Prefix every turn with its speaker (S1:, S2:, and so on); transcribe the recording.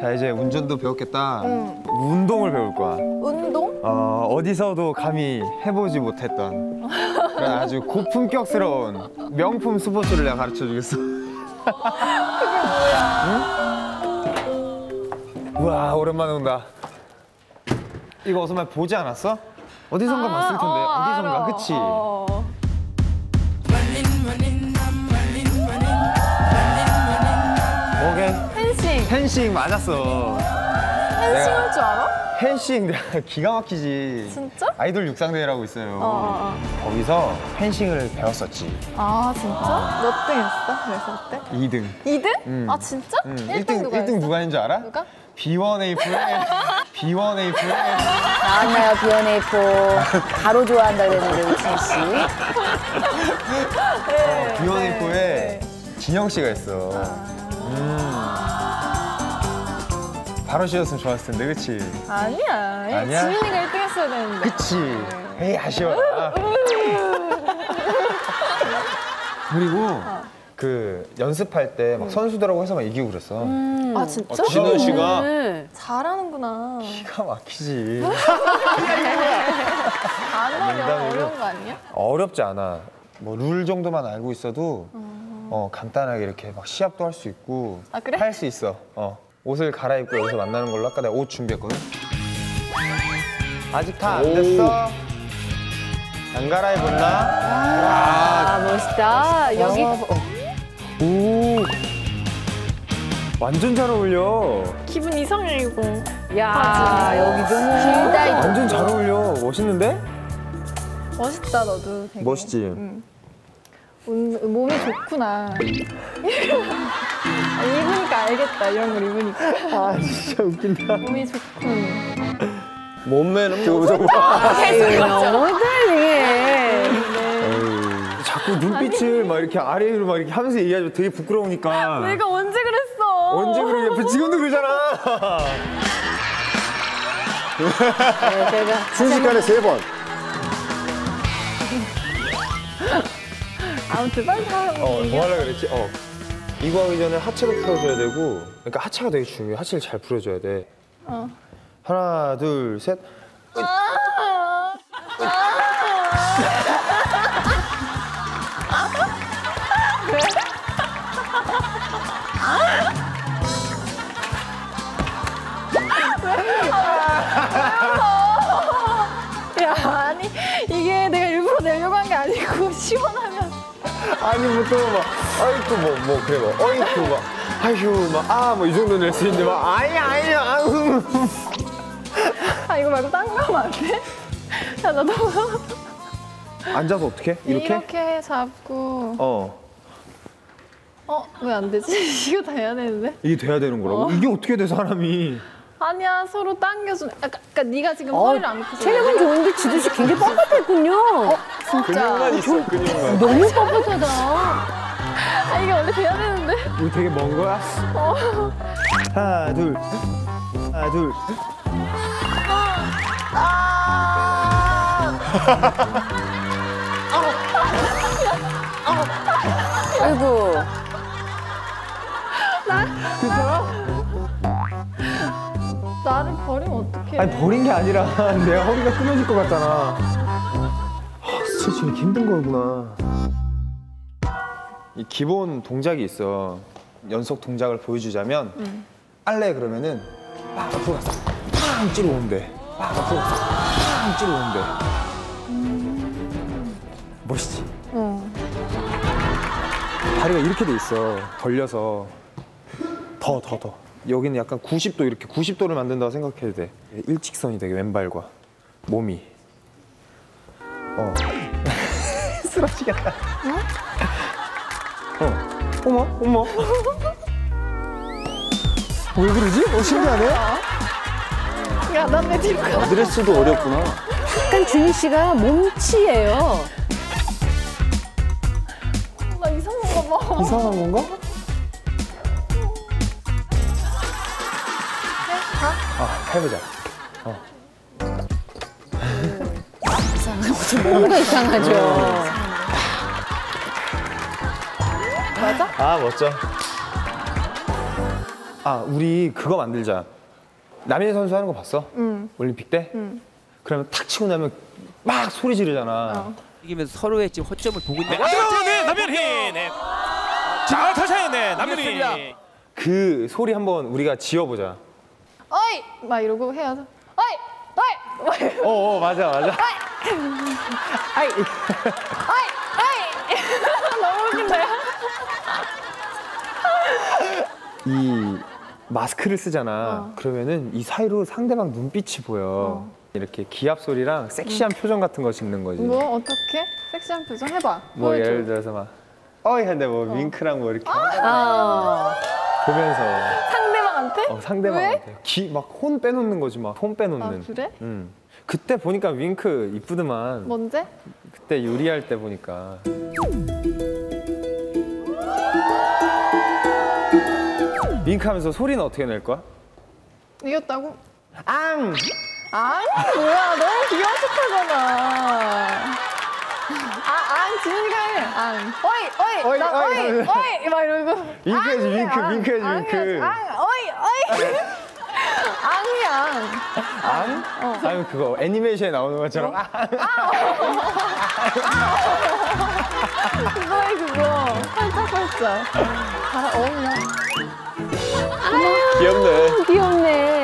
S1: 자 이제 운전도 배웠겠다. 운동을 배울 거야.
S2: 운동?
S1: 어, 어디서도 감히 해보지 못했던 그런 아주 고품격스러운 명품 스포츠를 내가 가르쳐 주겠어. 그게 뭐야? 응? 우와 오랜만에 온다. 이거 어디서 많이 보지 않았어? 어디선가 봤을 텐데 어 디선가
S2: 알아.
S1: 그치?
S2: 어. 펜싱.
S1: 맞았어.
S2: 펜싱 할 줄 알아?
S1: 펜싱 내가 기가 막히지.
S2: 진짜?
S1: 아이돌 육상대회라고 있어요.
S2: 어, 어,
S1: 거기서 펜싱을 배웠었지.
S2: 아 진짜? 몇 등 했어? 그래서 그때?
S1: 2등.
S2: 2등?
S1: 음.
S2: 아 진짜?
S1: 응,
S2: 1등
S1: 1등,
S2: 누가
S1: 1등
S2: 했어?
S1: 누가 했는 줄 알아?
S2: 누가?
S1: B1A4의 B1A4의
S3: 나왔나요, 비원에이포. 바로 좋아한다 그랬는데, 우진 씨.
S2: 네,
S1: B1A4의
S2: 네.
S1: 진영 씨가 했어. 음. 바로 씌웠으면 좋았을 텐데, 그치?
S2: 아니야.
S1: 아니야?
S2: 지민이가 1등 했어야 되는데.
S1: 그치? 에이, 아쉬워. 그리고 그 연습할 때 막 선수들하고 해서 막 이기고 그랬어.
S2: 아 진짜?
S1: 어, 진원 씨가
S3: 네.
S2: 잘하는구나.
S1: 기가 막히지.
S2: 안 어려워.
S1: 농담이고.
S2: 어려운 거 아니야?
S1: 어렵지 않아. 뭐 룰 정도만 알고 있어도 어, 간단하게 이렇게 막 시합도 할 수 있고
S2: 아, 그래?
S1: 할수 있어. 어. 옷을 갈아입고 여기서 만나는 걸로 아까 내가 옷 준비했거든. 아직 다 안 됐어. 안 갈아입었나?
S3: 아, 멋있다. 여기.
S1: 오. 완전 잘 어울려.
S2: 기분 이상해 이거.
S3: 야, 여기 너무 길다.
S1: 완전 잘 어울려. 멋있는데?
S2: 멋있다 너도 되게.
S1: 멋있지?
S2: 응. 운- 몸이 좋구나. 아, 입으니까 알겠다 이런 걸 입으니까.
S1: 아 진짜 웃긴다.
S2: 몸이 좋군.
S1: 몸매는 뭐 저거
S3: 너무 다르게.
S1: 자꾸 눈빛을 막 이렇게 아래 위로 막 이렇게 하면서 얘기하면 되게 부끄러우니까.
S2: 내가 언제 그랬어?
S1: 언제 그러냐? 지금도 그러잖아.
S3: 네, 제가.
S4: 순식간에 세 번.
S2: 아무튼 빨리 사.
S1: 어, 뭐 하려고 그랬지? 어. 이거 하기 전에 하체도 풀어줘야 되고, 그러니까 하체가 되게 중요해. 하체를 잘 풀어줘야 돼.
S2: 어.
S1: 하나, 둘, 셋.
S2: 야 아니 이게 내가 일부러 내려고 한 게 아니고 시원하면
S1: 아니, 뭐또 막, 아이고, 뭐, 뭐, 그래, 뭐, 어이구, 막, 아휴, 막, 아, 뭐, 이 정도 낼 수 있는데, 막, 아니, 아니, 아우.
S2: 아 이거 말고 딴 거 하면 안 돼? 야 나도
S1: 앉아서 어떻게? 이렇게?
S2: 이렇게 잡고
S1: 어.
S2: 어 왜 안 되지? 이거 다 해야 되는데
S1: 이게 돼야 되는 거라고?
S2: 어.
S1: 이게 어떻게 돼, 사람이.
S2: 아니야 서로 당겨주는 아까 그러니까 네가 지금
S3: 어,
S2: 허리를 안 펴서
S3: 체력은 좋은데 지도 씨 굉장히 뻣뻣했군요.
S2: 진짜
S1: 있어, 근육만.
S3: 너무 뻣뻣하다.
S2: 아 이게 원래 돼야 되는데
S1: 이거 되게 먼 거야? 하나, 둘. 하나, 둘.
S3: 아이고.
S2: 어떡해
S1: 아니 버린 게 아니라 내가 허리가 끊어질 것 같잖아. 아, 스트레칭 이렇게 힘든 거구나. 이 기본 동작이 있어. 연속 동작을 보여주자면 빨래 그러면은 막 앞으로 가서 팡 찌르고 온대. 막 앞으로 가서 팡 찌르고 온대. 멋있지?
S2: 응.
S1: 다리가 이렇게 돼 있어. 벌려서 더 더 더. 여기는 약간 90도 이렇게 90도를 만든다고 생각해도 돼. 일직선이 되게 왼발과 몸이. 어. 쓰러지겠다. 어. 어머 어머. 왜 그러지? 어 신기하네.
S2: 야난내 뒤로 가
S4: 드레스도 어렵구나.
S3: 약간 준희 씨가 몸치예요.
S2: 나 이상한 거봐
S1: 이상한 건가? 아 해보자.
S3: 뭔가 이상하죠.
S2: 맞아?
S1: 아 멋져. 아 우리 그거 만들자. 남인 선수 하는 거 봤어?
S2: 응.
S1: 올림픽 때?
S2: 응.
S1: 그러면 탁 치고 나면 막 소리 지르잖아.
S2: 어.
S4: 이기면서 서로의 지금 허점을 보고 있는
S5: 네, 아, 네, 남현희. 네. 자, 다시 네, 남현희.
S1: 그 소리 한번 우리가 지어보자.
S2: 어이! 막 이러고 해야죠. 어이! 어이! 어이!
S1: 어, 어 맞아 맞아. 아이.
S2: 어이! 어이! 너무 웃긴다.
S1: 이 마스크를 쓰잖아.
S2: 어.
S1: 그러면은 이 사이로 상대방 눈빛이 보여. 이렇게 기합 소리랑 섹시한 표정 같은 거 짓는 거지.
S2: 뭐 어떻게? 섹시한 표정 해봐.
S1: 뭐
S2: 보여줘.
S1: 예를 들어서 막 어이 한데 뭐 윙크랑 뭐 이렇게
S3: 어.
S1: 보면서
S2: 상대방한테?
S1: 어, 상대방한테 기 막 혼 빼놓는 거지
S2: 막혼아
S1: 빼놓는.
S2: 그래?
S1: 음. 그때 보니까 윙크 이쁘더만.
S2: 뭔데?
S1: 그때 요리할 때 보니까. 윙크하면서 소리는 어떻게 낼 거야?
S2: 이겼다고?
S1: 앙!
S2: 아니 뭐야 너무 귀여운 척하잖아. 아, 앙 지민이가 해. 앙. 어이, 어이,
S1: 어이,
S2: 나
S1: 어이,
S2: 어이,
S1: 어이.
S2: 어이, 막 이러고.
S1: 윙크해야지,
S2: 앙,
S1: 윙크,
S2: 앙,
S1: 윙크해야지,
S2: 앙
S1: 윙크.
S2: 앙, 어이. 앙이야.
S1: 앙?
S2: 어.
S1: 아니 그거 애니메이션에 나오는 것처럼 아,
S2: 그거에 그거. 팔짝팔짝. 잘 어울려.
S1: 귀엽네.
S3: 귀엽네.